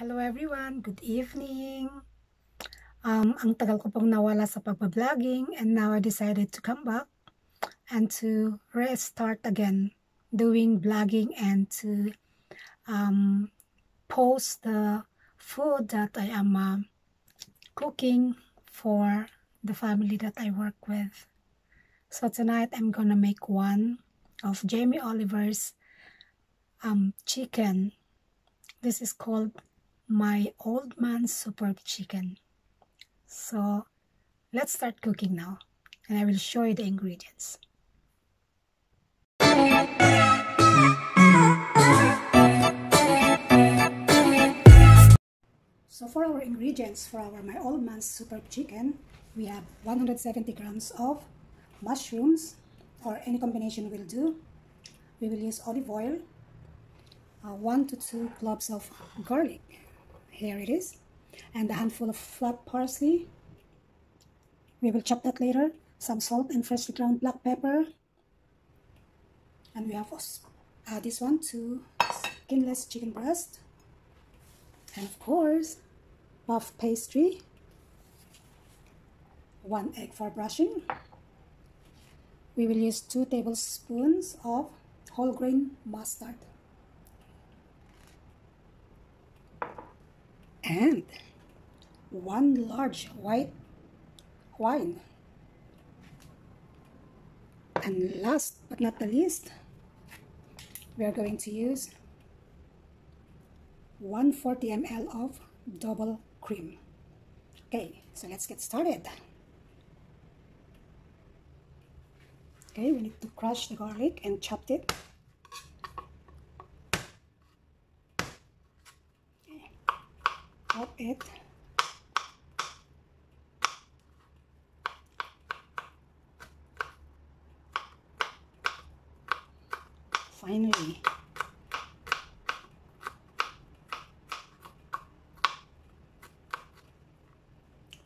Hello everyone, good evening. Um, ang tagal ko pong nawala sa pagbabloging and now I decided to come back and to restart again doing blogging and to um, post the food that I am uh, cooking for the family that I work with. So tonight I'm gonna make one of Jamie Oliver's um, chicken. This is called my old man's superb chicken. So let's start cooking now and I will show you the ingredients. So for our ingredients for our my old man's superb chicken, we have 170 grams of mushrooms or any combination will do. We will use olive oil, uh, 1 to 2 cloves of garlic, here it is. And a handful of flat parsley. We will chop that later. Some salt and freshly ground black pepper. And we have uh, this one two skinless chicken breast. And of course puff pastry. One egg for brushing. We will use two tablespoons of whole grain mustard and one large white wine. And last but not the least, we are going to use 140 ml of double cream. Okay, so let's get started. Okay, we need to crush the garlic and chop it Pop it. Finally.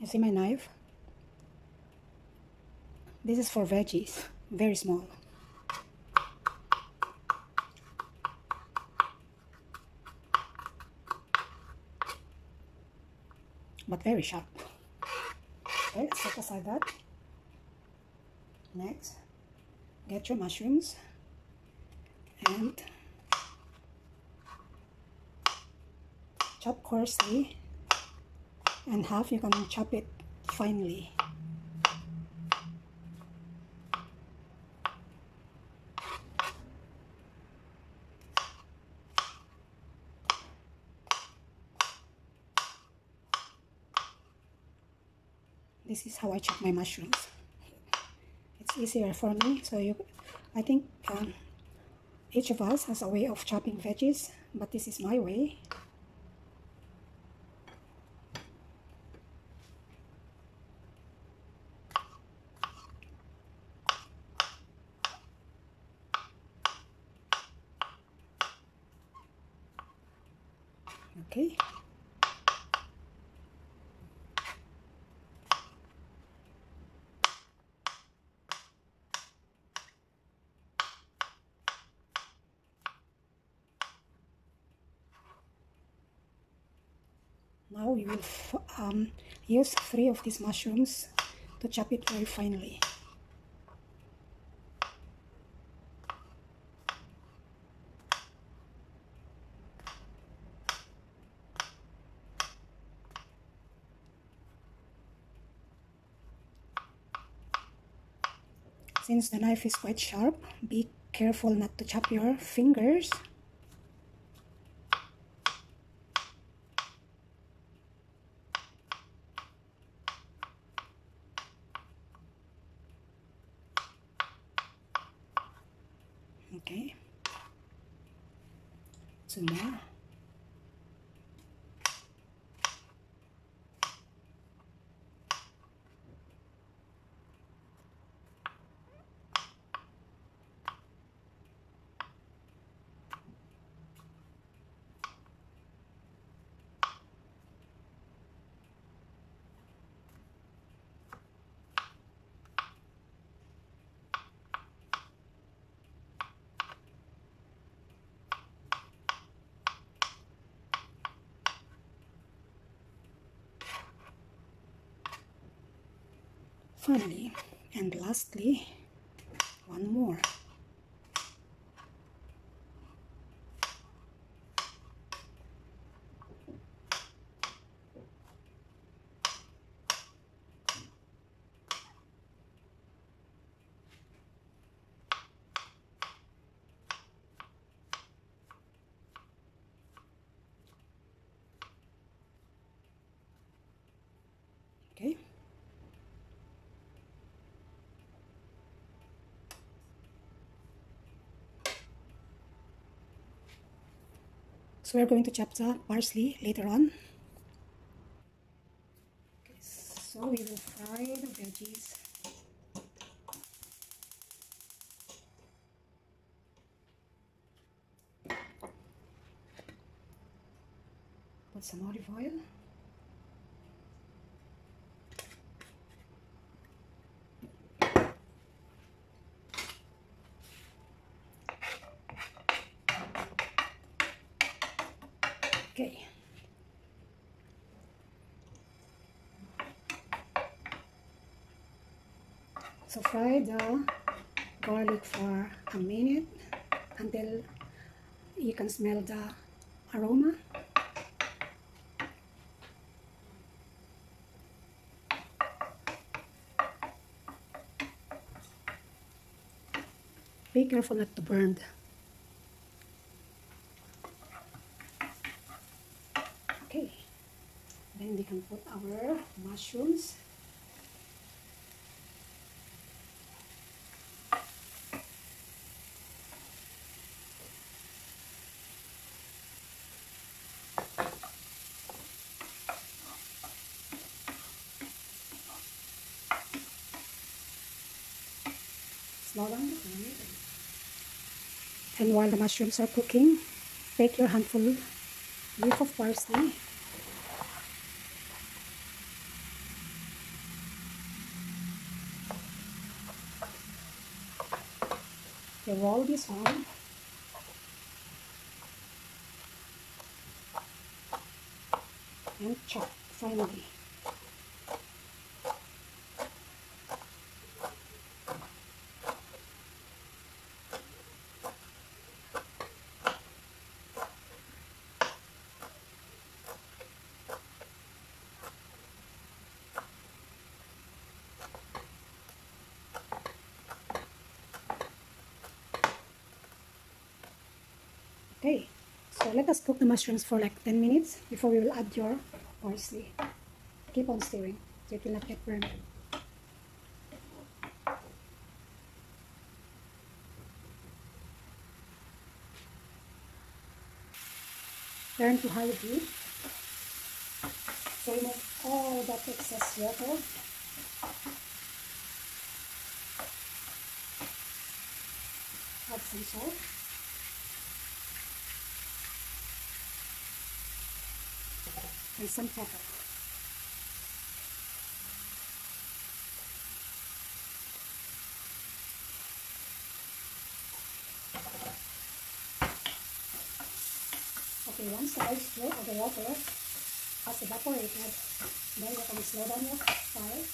You see my knife? This is for veggies, very small. but very sharp. Okay, set aside that. Next, get your mushrooms and chop coarsely and half you can chop it finely. This is how I chop my mushrooms. It's easier for me. So you I think um, each of us has a way of chopping veggies but this is my way. Okay we will um, use three of these mushrooms to chop it very finely. Since the knife is quite sharp be careful not to chop your fingers Finally, and lastly, one more. Okay. So we're going to chop the parsley later on. Okay, so we will fry the veggies. Put some olive oil. Okay. So fry the garlic for a minute until you can smell the aroma. Be careful not to burn. Okay, then we can put our mushrooms. Slow down the. And while the mushrooms are cooking, take your handful leaf of parsley you roll this on and chop finally Okay, so let us cook the mushrooms for like 10 minutes before we will add your parsley. Keep on stirring so it will not get burned. Turn to high heat. So remove all that excess water. Add some salt. And some pepper. Okay, once the moisture of the water has evaporated, then you can slow down your fire.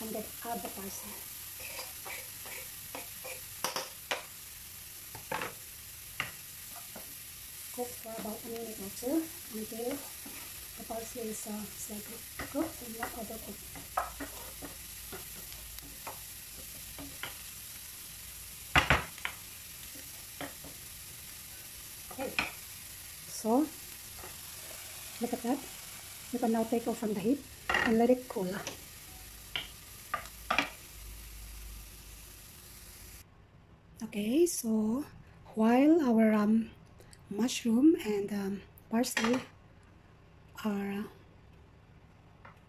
And then add the parsley. Cook for about a minute or two until the parsley is uh, slightly cooked and not overcooked. Okay, so look at that. You can now take off from the heat and let it cool. Okay, so while our um, mushroom and um, parsley are uh,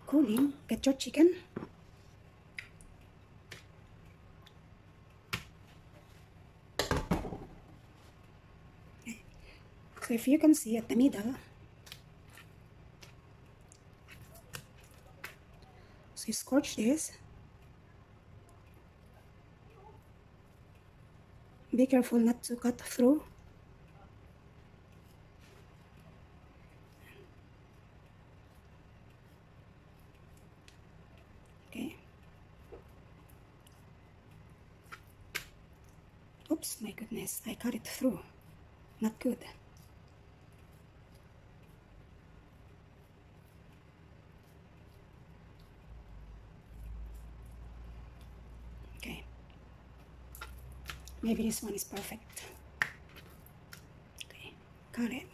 cooling. Get your chicken. So if you can see at the middle, so you scorch this. Be careful not to cut through oops my goodness I cut it through. Not good. Okay. Maybe this one is perfect. Okay got it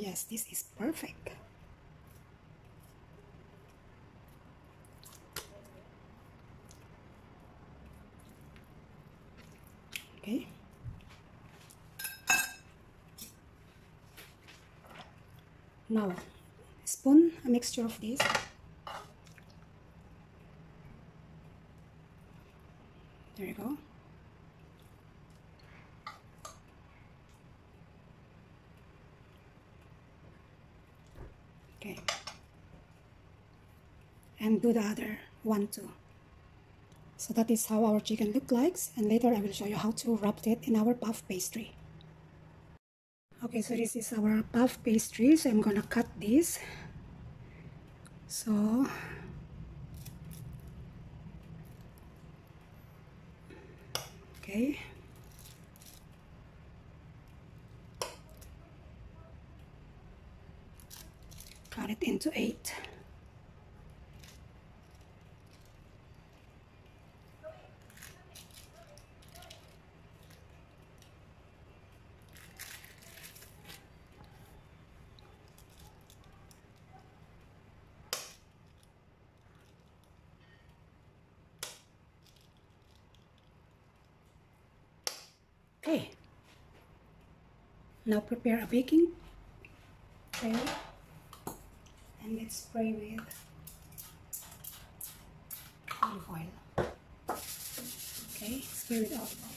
Yes, this is perfect. Okay. Now, spoon a mixture of this. Okay. And do the other one too. So that is how our chicken look like and later I will show you how to wrap it in our puff pastry. Okay so this is our puff pastry so I'm gonna cut this. So okay cut it into eight. Okay. Now prepare a baking tray and spray with olive oil. Okay spray with olive oil.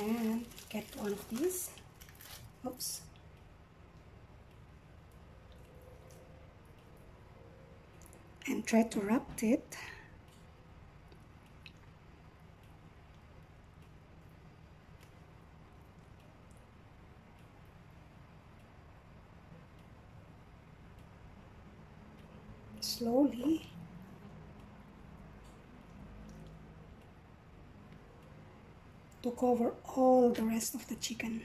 And get one of these. Oops. And try to wrap it slowly to cover all the rest of the chicken.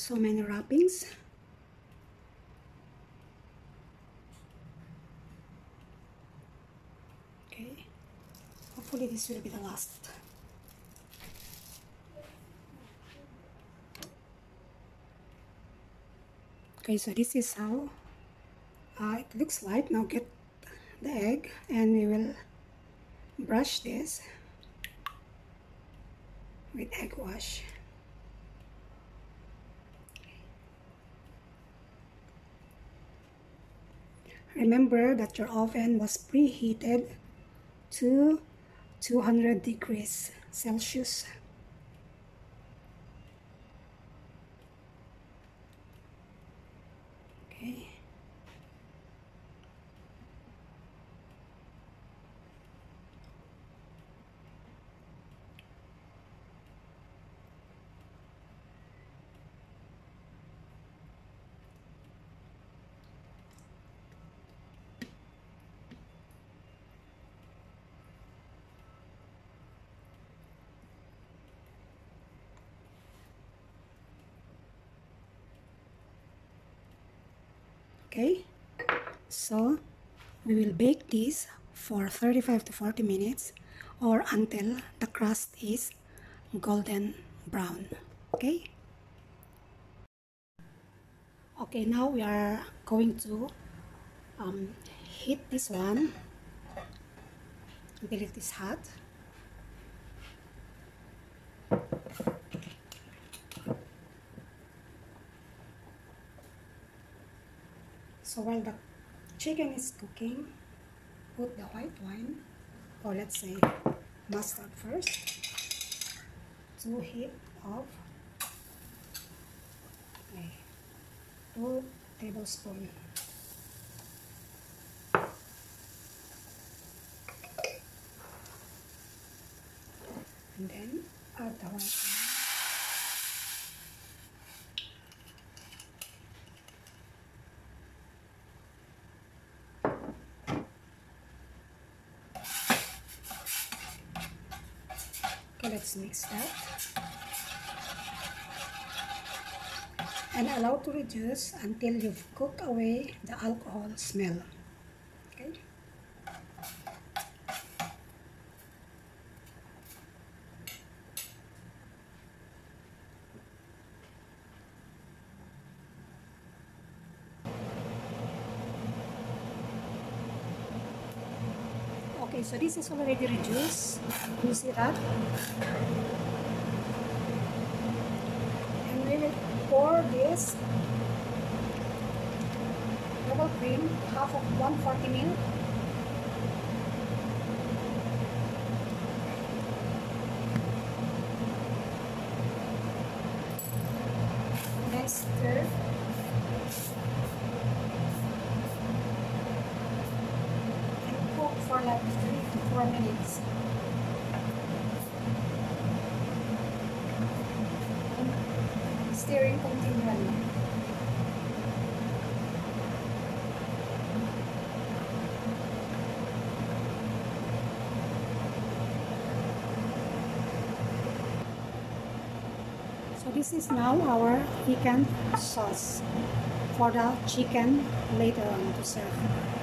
So many wrappings. Okay. Hopefully this will be the last. Okay so this is how uh, it looks like. Now get the egg and we will brush this with egg wash Remember that your oven was preheated to 200 degrees Celsius. Okay so we will bake this for 35 to 40 minutes or until the crust is golden brown okay? Okay now we are going to um, heat this one. Until it is hot so while the chicken is cooking put the white wine or let's say mustard first. Two heat of okay, two tablespoon. And then add the white wine let's mix that. And allow to reduce until you've cooked away the alcohol smell. Okay, so this is already reduced. You see that? And we will pour this double cream, half of 140 ml. And stirring continually. So this is now our chicken sauce for the chicken later on to serve.